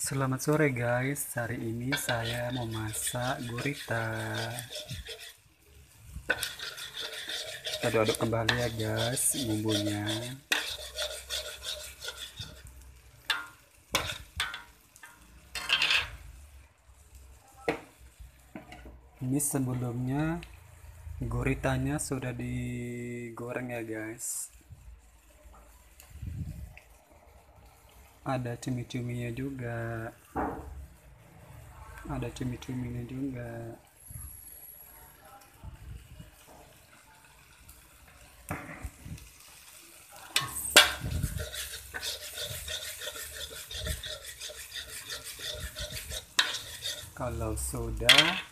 Selamat sore guys, hari ini saya mau masak gurita. Aduk-aduk kembali ya guys bumbunya. Ini sebelumnya guritanya sudah digoreng ya guys. Ada cumi-cuminya juga. Ada cumi-cuminya juga. Kalau sudah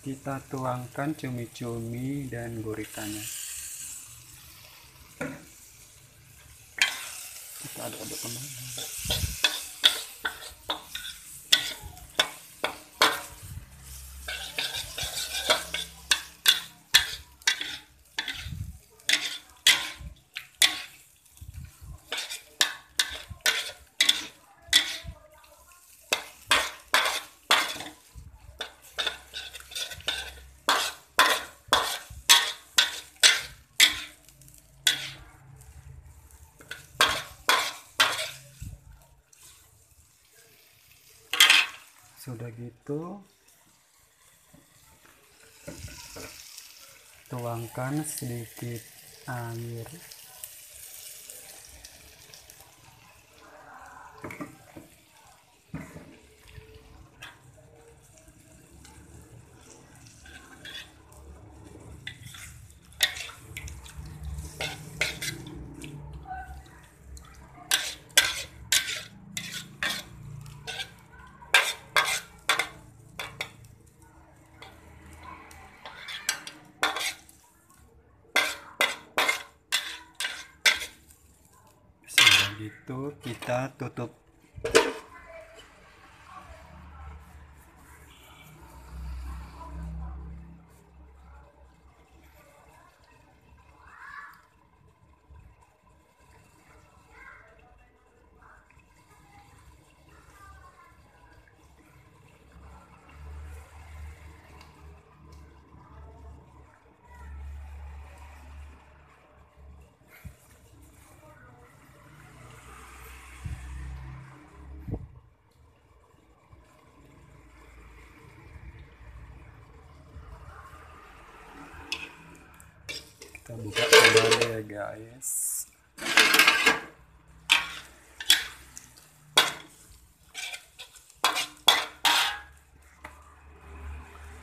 kita tuangkan cumi-cumi dan guritanya aduk-aduk kembali sudah gitu tuangkan sedikit air sudah gitu kita tutup kita buka kembali ya guys.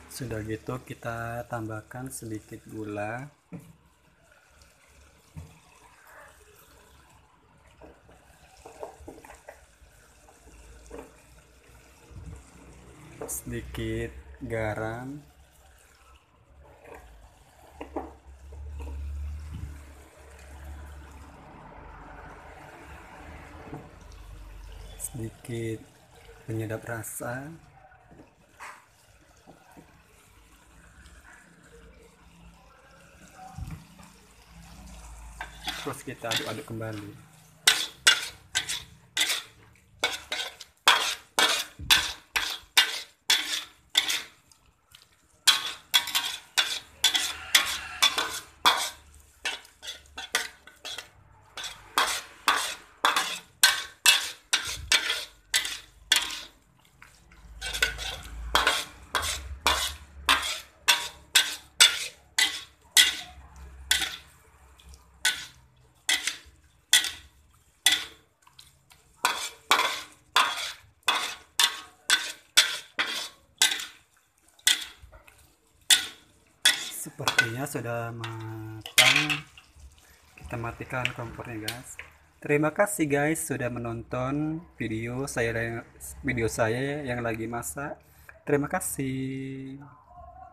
Sudah gitu kita tambahkan sedikit gula. Sedikit garam sedikit penyedap rasa. Terus kita aduk-aduk kembali sepertinya sudah matang. Kita matikan kompornya guys. Terima kasih guys sudah menonton video saya video saya yang lagi masak. Terima kasih